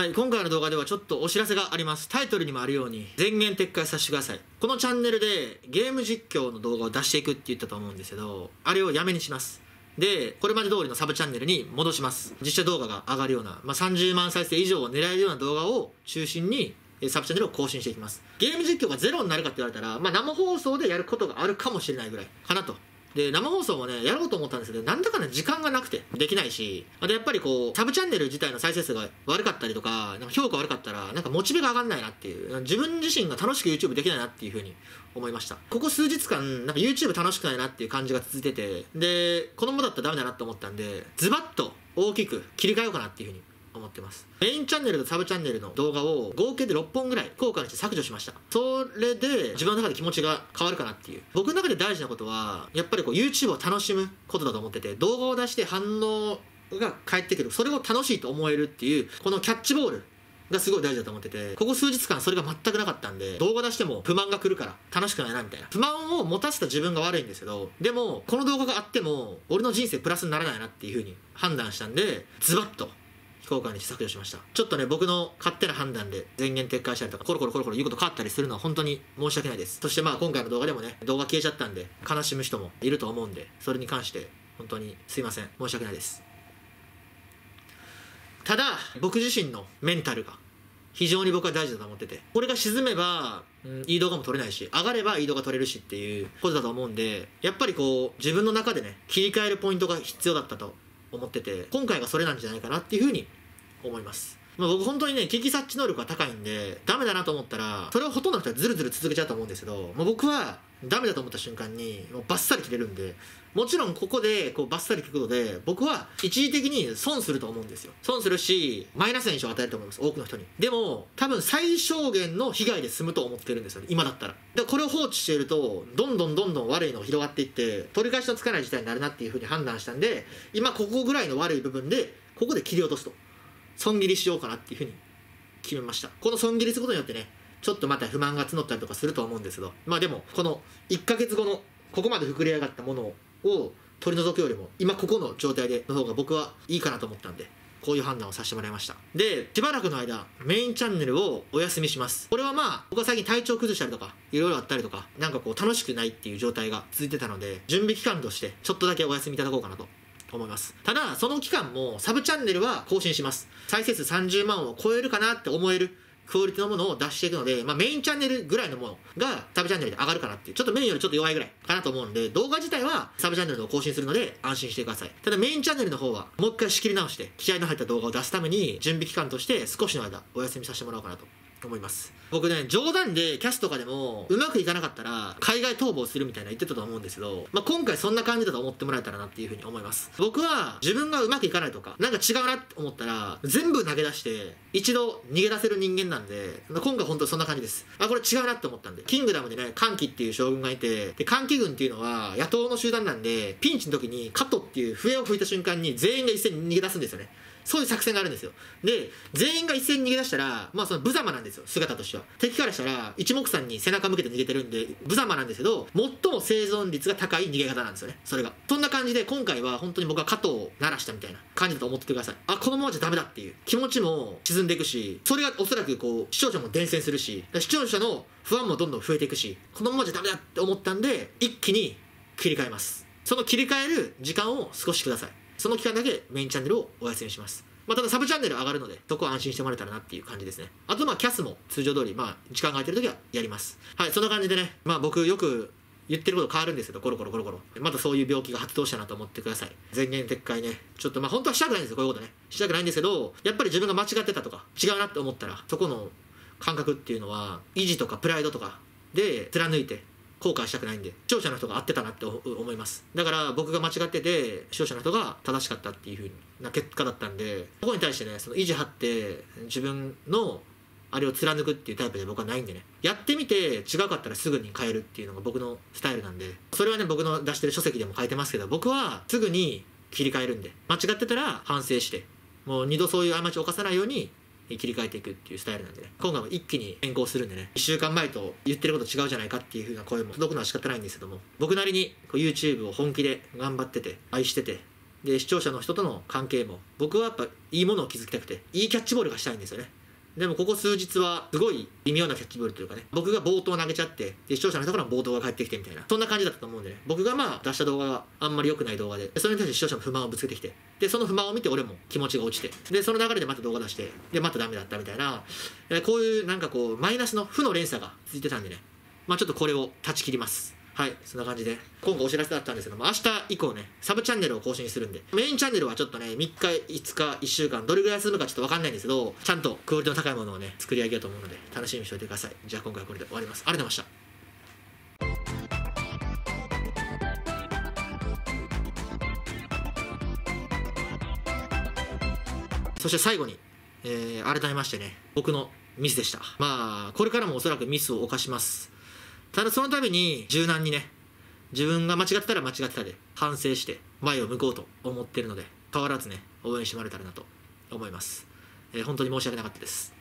はい今回の動画ではちょっとお知らせがあります。タイトルにもあるように全言撤回させてください。このチャンネルでゲーム実況の動画を出していくって言ったと思うんですけどあれをやめにします。でこれまで通りのサブチャンネルに戻します。実写動画が上がるような、まあ、30万再生以上を狙えるような動画を中心にサブチャンネルを更新していきます。ゲーム実況がゼロになるかって言われたら、まあ、生放送でやることがあるかもしれないぐらいかなと。で生放送もねやろうと思ったんですけどなんだかね時間がなくてできないしあとやっぱりこうサブチャンネル自体の再生数が悪かったりとかなんか評価悪かったらなんかモチベが上がんないなっていう自分自身が楽しく YouTube できないなっていうふうに思いました。ここ数日間なんか YouTube 楽しくないなっていう感じが続いててでこのままだったらダメだなと思ったんでズバッと大きく切り替えようかなっていうふうに思ってます。メインチャンネルとサブチャンネルの動画を合計で6本ぐらい効果にして削除しました。それで自分の中で気持ちが変わるかなっていう。僕の中で大事なことはやっぱりこう YouTube を楽しむことだと思ってて動画を出して反応が返ってくる。それを楽しいと思えるっていうこのキャッチボールがすごい大事だと思っててここ数日間それが全くなかったんで動画出しても不満が来るから楽しくないなみたいな。不満を持たせた自分が悪いんですけどでもこの動画があっても俺の人生プラスにならないなっていう風に判断したんでズバッと非公開に削除しました。ちょっとね僕の勝手な判断で全言撤回したりとかコロコロコロコロ言うこと変わったりするのは本当に申し訳ないですそしてまあ今回の動画でもね動画消えちゃったんで悲しむ人もいると思うんでそれに関して本当にすいません申し訳ないですただ僕自身のメンタルが非常に僕は大事だと思っててこれが沈めば、うん、いい動画も撮れないし上がればいい動画撮れるしっていうことだと思うんでやっぱりこう自分の中でね切り替えるポイントが必要だったと思ってて今回がそれなんじゃないかなっていうふうに思います。まあ、僕本当にね危機察知能力が高いんでダメだなと思ったらそれをほとんどの人はずるずる続けちゃうと思うんですけど、まあ、僕はダメだと思った瞬間にもうバッサリ切れるんでもちろんここでこうバッサリ切ることで僕は一時的に損すると思うんですよ。損するしマイナスな印象を与えると思います。多くの人に。でも多分最小限の被害で済むと思ってるんですよね。今だったら。でこれを放置しているとどんどんどんどん悪いのが広がっていって取り返しのつかない事態になるなっていうふうに判断したんで今ここぐらいの悪い部分でここで切り落とすと。損切りしようかなっていうふうに決めました。この損切りすることによってねちょっとまた不満が募ったりとかすると思うんですけどまあでもこの1ヶ月後のここまで膨れ上がったものを取り除くよりも今ここの状態での方が僕はいいかなと思ったんでこういう判断をさせてもらいました。でしばらくの間メインチャンネルをお休みします。これはまあ僕は最近体調崩したりとかいろいろあったりとかなんかこう楽しくないっていう状態が続いてたので準備期間としてちょっとだけお休みいただこうかなと思います。ただその期間もサブチャンネルは更新します。再生数30万を超えるかなって思えるクオリティのものを出していくので、まあ、メインチャンネルぐらいのものがサブチャンネルで上がるかなっていう、ちょっとメインよりちょっと弱いぐらいかなと思うんで、動画自体はサブチャンネルで更新するので安心してください。ただメインチャンネルの方は、もう一回仕切り直して、気合の入った動画を出すために、準備期間として少しの間お休みさせてもらおうかなと。思います。僕ね冗談でキャスとかでもうまくいかなかったら海外逃亡するみたいな言ってたと思うんですけど、まあ、今回そんな感じだと思ってもらえたらなっていうふうに思います。僕は自分がうまくいかないとかなんか違うなって思ったら全部投げ出して一度逃げ出せる人間なんで今回本当そんな感じです。あこれ違うなって思ったんでキングダムでね歓喜っていう将軍がいてで歓喜軍っていうのは野党の集団なんでピンチの時にカットっていう笛を吹いた瞬間に全員が一斉に逃げ出すんですよね。そういう作戦があるんですよ。で、全員が一斉に逃げ出したら、まあその無様なんですよ、姿としては。敵からしたら、一目散に背中向けて逃げてるんで、無様なんですけど、最も生存率が高い逃げ方なんですよね、それが。そんな感じで、今回は本当に僕は加藤を鳴らしたみたいな感じだと思っててください。あ、このままじゃダメだっていう気持ちも沈んでいくし、それがおそらくこう、視聴者も伝染するし、視聴者の不安もどんどん増えていくし、このままじゃダメだって思ったんで、一気に切り替えます。その切り替える時間を少しください。その期間だけメインチャンネルをお休みします。まあ、ただサブチャンネル上がるので、そこは安心してもらえたらなっていう感じですね。あとまあキャスも通常通り、まあ時間が空いてる時はやります。はい、そんな感じでね、まあ僕よく言ってること変わるんですけど、コロコロコロコロ。またそういう病気が発動したなと思ってください。前言撤回ね。ちょっとまあ本当はしたくないんですよ、こういうことね。したくないんですけど、やっぱり自分が間違ってたとか、違うなって思ったら、そこの感覚っていうのは、維持とかプライドとかで貫いて後悔したくないんで視聴者の人が合ってたなって思います。だから僕が間違ってて視聴者の人が正しかったっていう風な結果だったんでここに対してねその維持張って自分のあれを貫くっていうタイプで僕はないんでね。やってみて違うかったらすぐに変えるっていうのが僕のスタイルなんでそれはね僕の出してる書籍でも書いてますけど僕はすぐに切り替えるんで間違ってたら反省してもう二度そういう過ちを犯さないように切り替えていくっていうスタイルなんでね。今回も一気に変更するんでね。1週間前と言ってること違うじゃないかっていう風な声も届くのは仕方ないんですけども。僕なりにこう YouTube を本気で頑張ってて愛しててで視聴者の人との関係も僕はやっぱいいものを築きたくていいキャッチボールがしたいんですよね。でもここ数日はすごい微妙なキャッチボールというかね僕が冒頭投げちゃってで視聴者の人からも冒頭が返ってきてみたいなそんな感じだったと思うんでね。僕がまあ出した動画があんまり良くない動画でそれに対して視聴者の不満をぶつけてきてでその不満を見て俺も気持ちが落ちてでその流れでまた動画出してでまたダメだったみたいなこういうなんかこうマイナスの負の連鎖が続いてたんでね。まあちょっとこれを断ち切ります。はいそんな感じで。今回お知らせだったんですけども明日以降ねサブチャンネルを更新するんで。メインチャンネルはちょっとね3日5日1週間どれぐらい進むかちょっと分かんないんですけどちゃんとクオリティの高いものをね作り上げようと思うので楽しみにしておいてください。じゃあ今回はこれで終わります。ありがとうございました。そして最後に、えー改めましてね僕のミスでした。まあこれからもおそらくミスを犯します。ただその度に柔軟にね自分が間違ってたら間違ってたで反省して前を向こうと思ってるので変わらずね応援してもらえたらなと思います、えー本当に申し訳なかったです。